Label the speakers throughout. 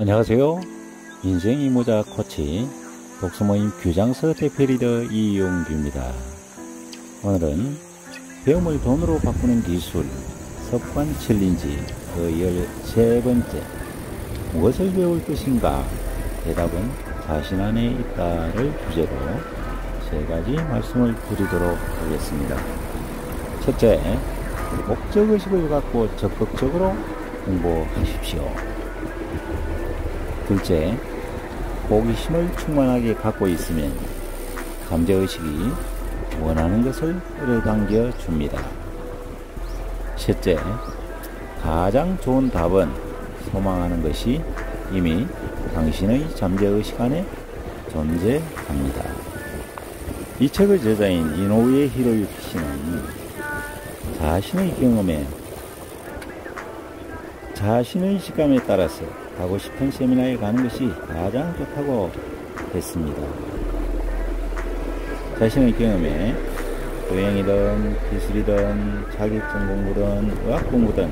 Speaker 1: 안녕하세요. 인생 이모작 코치 독서모임 규장서 대표 리더 이용규입니다. 오늘은 배움을 돈으로 바꾸는 기술 습관 챌린지 그 13번째 무엇을 배울 것인가 대답은 자신 안에 있다를 주제로 세 가지 말씀을 드리도록 하겠습니다. 첫째, 목적의식을 갖고 적극적으로 공부하십시오. 둘째, 호기심을 충만하게 갖고 있으면 잠재의식이 원하는 것을 끌어당겨 줍니다. 셋째, 가장 좋은 답은 소망하는 것이 이미 당신의 잠재의식 안에 존재합니다. 이 책의 저자인 이노우에 히로유키 씨는 자신의 경험에 자신의 식감에 따라서 가고 싶은 세미나에 가는 것이 가장 좋다고 했습니다. 자신의 경험에 교양이든 기술이든 자격증 공부든 의학 공부든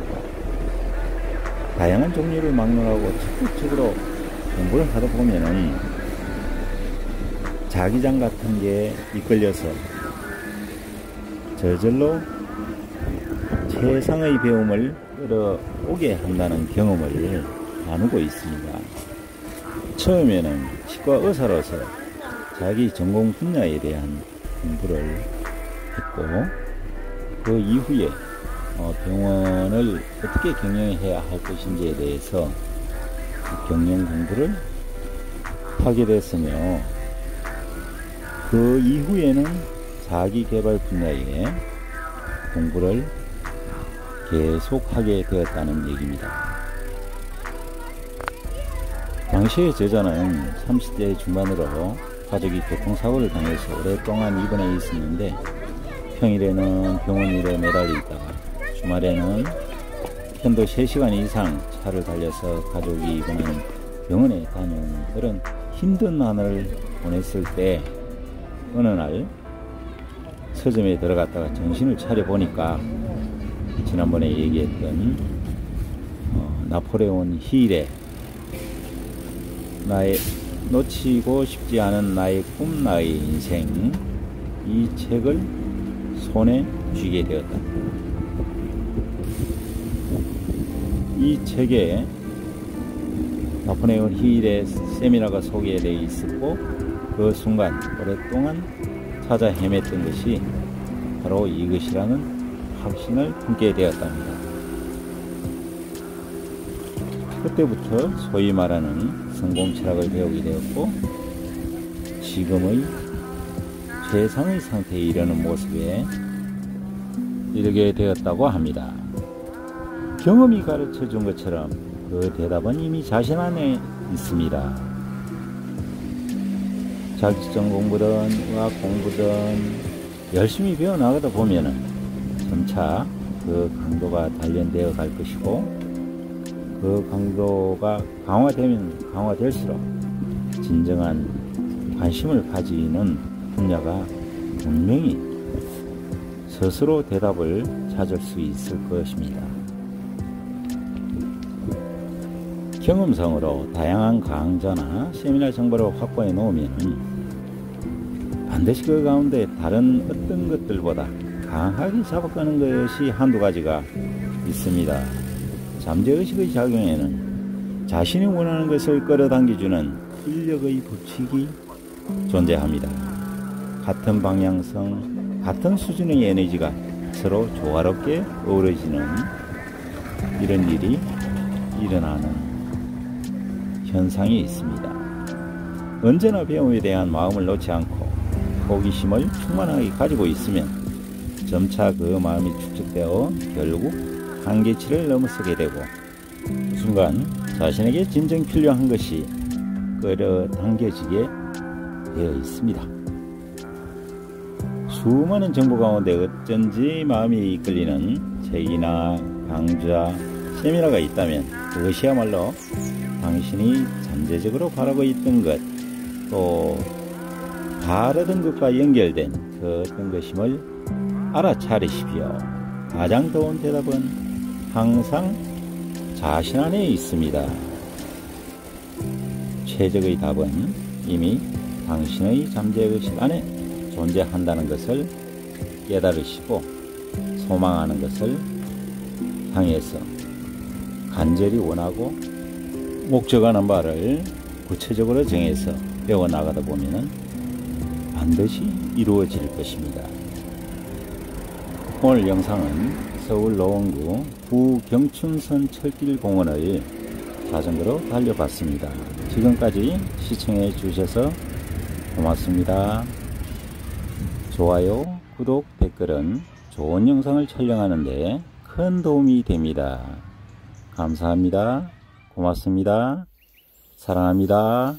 Speaker 1: 다양한 종류를 막론하고 적극적으로 공부를 하다 보면은 자기장 같은 게 이끌려서 저절로 최상의 배움을 끌어오게 한다는 경험을 나누고 있습니다. 처음에는 치과 의사로서 자기 전공 분야에 대한 공부를 했고 그 이후에 어, 병원을 어떻게 경영해야 할 것인지에 대해서 경영 공부를 하게 됐으며 그 이후에는 자기 개발 분야에 공부를 계속하게 되었다는 얘기입니다. 당시의 저자는 30대 중반으로 가족이 교통사고를 당해서 오랫동안 입원해 있었는데 평일에는 병원 일에 매달리다가 주말에는 편도 3시간 이상 차를 달려서 가족이 입원하는 병원에 다녀오는 그런 힘든 난을 보냈을 때 어느 날 서점에 들어갔다가 정신을 차려 보니까 지난번에 얘기했던 어, 나폴레온 힐의 나의 놓치고 싶지 않은 나의 꿈 나의 인생 이 책을 손에 쥐게 되었다. 이 책에 나폴레온 힐의 세미나가 소개되어 있었고 그 순간 오랫동안 찾아 헤맸던 것이 바로 이것이라는 확신을 품게 되었답니다. 그때부터 소위 말하는 성공 철학을 배우게 되었고 지금의 최상의 상태에 이르는 모습에 이르게 되었다고 합니다. 경험이 가르쳐 준 것처럼 그 대답은 이미 자신 안에 있습니다. 자격증 공부든 의학 공부든 열심히 배워나가다 보면은 점차 그 강도가 단련되어 갈 것이고 그 강도가 강화되면 강화될수록 진정한 관심을 가지는 분야가 분명히 스스로 대답을 찾을 수 있을 것입니다. 경험상으로 다양한 강좌나 세미나 정보를 확보해 놓으면 반드시 그 가운데 다른 어떤 것들보다 강하게 잡아가는 것이 한두 가지가 있습니다. 잠재의식의 작용에는 자신이 원하는 것을 끌어당겨주는 인력의 법칙이 존재합니다. 같은 방향성, 같은 수준의 에너지가 서로 조화롭게 어우러지는 이런 일이 일어나는 현상이 있습니다. 언제나 배움에 대한 마음을 놓지 않고 호기심을 충만하게 가지고 있으면 점차 그 마음이 축적되어 결국 한계치를 넘어서게 되고 순간 자신에게 진정 필요한 것이 끌어당겨지게 되어 있습니다. 수많은 정보 가운데 어쩐지 마음이 이끌리는 책이나 강좌, 세미나가 있다면 그것이야말로 당신이 잠재적으로 바라고 있던 것, 또 바라던 것과 연결된 그 어떤 것임을 알아차리십시오. 가장 좋은 대답은 항상 자신 안에 있습니다. 최적의 답은 이미 당신의 잠재의식 안에 존재한다는 것을 깨달으시고 소망하는 것을 향해서 간절히 원하고 목적하는 바를 구체적으로 정해서 배워나가다 보면 반드시 이루어질 것입니다. 오늘 영상은 서울 노원구 부경춘선 철길 공원을 자전거로 달려봤습니다. 지금까지 시청해 주셔서 고맙습니다. 좋아요, 구독, 댓글은 좋은 영상을 촬영하는데 큰 도움이 됩니다. 감사합니다. 고맙습니다. 사랑합니다.